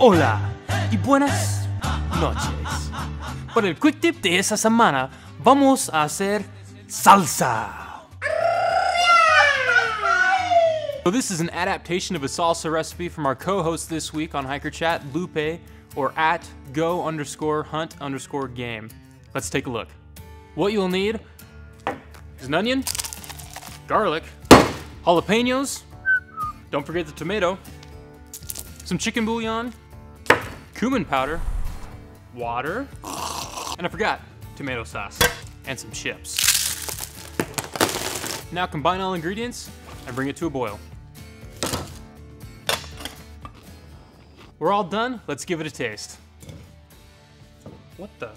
Hola y buenas noches. Por el quick tip de esa semana, vamos a hacer salsa. So this is an adaptation of a salsa recipe from our co-host this week on Hiker Chat, Lupe, or at go underscore hunt underscore game. Let's take a look. What you'll need is an onion, garlic, jalapenos, don't forget the tomato, some chicken bouillon, cumin powder, water, and I forgot, tomato sauce, and some chips. Now combine all ingredients and bring it to a boil. We're all done, let's give it a taste. What the?